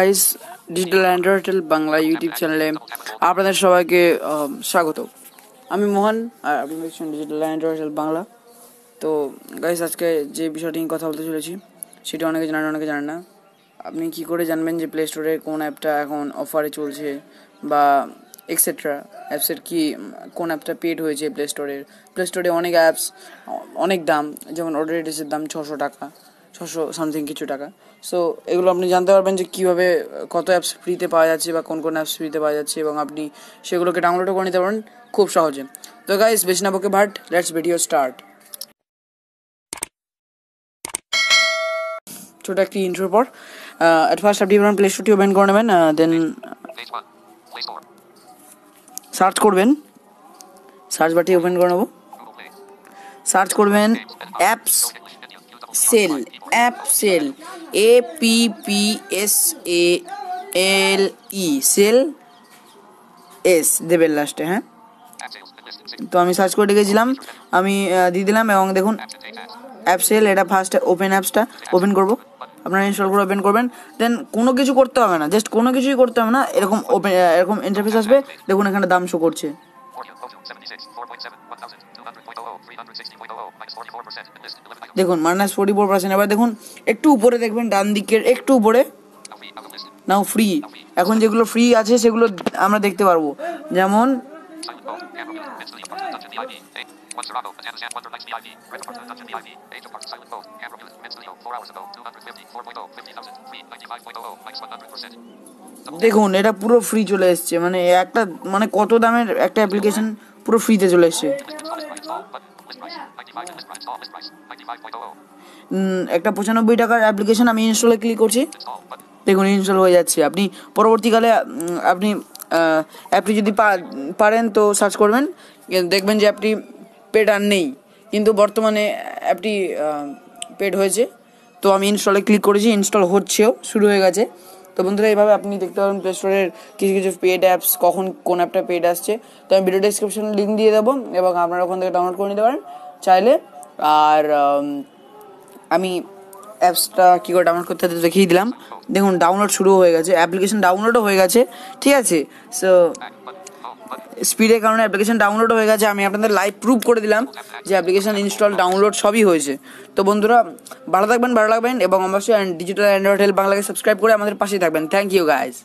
Guys digital android Bangla YouTube চ্যানেলে আপনাদের সবাইকে স্বাগত। আমি মোহন, আর আপনি দেখছেন ডিজিটাল অ্যান্ড্রয়েড বাংলা তো গাইস আজকে যে বিষয়টি নিয়ে কথা বলতে চলেছি, সেটা অনেকে জানেন অনেকে জানেন না। আপনি কি করে জানবেন যে প্লে স্টোরে কোন অ্যাপটা এখন অফারে চলছে, বা এক্সেট্রা অ্যাপসের কি, কোন অ্যাপটা পেড হয়েছে প্লে স্টোরের প্লে স্টোরে অনেক অ্যাপস অনেক দাম, যেমন অর্ডারিটিসের দাম ছশো টাকা। ছশো সামথিং কিছু টাকা সো এগুলো আপনি জানতে পারবেন যে কীভাবে, কত অ্যাপস ফ্রিতে পাওয়া যাচ্ছে বা কোন কোন অ্যাপস ফ্রিতে পাওয়া যাচ্ছে এবং আপনি সেগুলোকে ডাউনলোডও করে নিতে পারেন খুব সহজে তো গাইস বেশি না বকে ভাট লেটস ভিডিও স্টার্ট ছোট একটি ইন্ট্রোর পর অ্যাট ফার্স্ট আপনি আপনার প্লে স্টোরটি ওপেন করে নেবেন দেন. সার্চ করবেন সার্চ বাটি ওপেন করে নেব সার্চ করবেন apps. Sale app sale A P P S A L E sale S দেবেন লাস্টে হ্যাঁ. তো আমি সার্চ করে রেখেছিলাম আমি দিয়ে দিলাম এবং দেখুন. অ্যাপ সেল এটা ফার্স্ট ওপেন অ্যাপসটা ওপেন করব আপনারা ইনস্টল করে ওপেন করবেন দেন কোনো কিছু করতে হবে না জাস্ট কোনো কিছুই করতে হবে না, এরকম ওপেন এরকম ইন্টারফেস আসবে দেখুন এখানে দাম শো করছে দেখুন মাইনাস ফোর্টি ফোর পার্সেন্ট এবার দেখুন একটু উপরে দেখবেন ডান দিকের একটু উপরে। নাও ফ্রি এখন যেগুলো ফ্রি আছে সেগুলো আমরা দেখতে পারব। যেমন দেখুন এটা পুরো ফ্রি চলে এসছে মানে একটা মানে কত দামের একটা অ্যাপ্লিকেশন পুরো ফ্রিতে চলে এসছে List. Install. List price. 95. List price. 95.00. উম, একটা পঁচানব্বই টাকার অ্যাপ্লিকেশন আমি ইনস্টলে ক্লিক করছি দেখুন ইনস্টল হয়ে যাচ্ছে আপনি পরবর্তীকালে আপনি অ্যাপটি যদি পারেন তো সার্চ করবেন দেখবেন যে অ্যাপটি পেড আর নেই কিন্তু বর্তমানে অ্যাপটি পেড হয়েছে তো আমি ইনস্টলে ক্লিক করেছি ইনস্টল হচ্ছেও শুরু হয়ে গেছে তো বন্ধুরা, এইভাবে আপনি দেখতে পাবেন প্লে স্টোরের কিছু কিছু পেড অ্যাপস কখন কোন অ্যাপটা পেড আসছে। তো আমি ভিডিও ডিসক্রিপশনে লিঙ্ক দিয়ে দেবো এবং আপনারা ওখান থেকে ডাউনলোড করে নিতে পারেন চাইলে। আর আমি অ্যাপসটা কী করে ডাউনলোড করতে দেখিয়ে দিলাম। দেখুন ডাউনলোড শুরু হয়ে গেছে অ্যাপ্লিকেশন ডাউনলোডও হয়ে গেছে, ঠিক আছে? সো স্পিডের কারণে অ্যাপ্লিকেশন ডাউনলোড হয়ে গেছে, আমি আপনাদের লাইভ প্রুভ করে দিলাম যে অ্যাপ্লিকেশন ইনস্টল ডাউনলোড সবই হয়েছে। তো বন্ধুরা, ভালো থাকবেন, ভালো লাগবেন এবং অবশ্যই ডিজিটাল অ্যান্ড্রয়েড হেল্প বাংলাকে সাবস্ক্রাইব করে আমাদের পাশেই থাকবেন। Thank you guys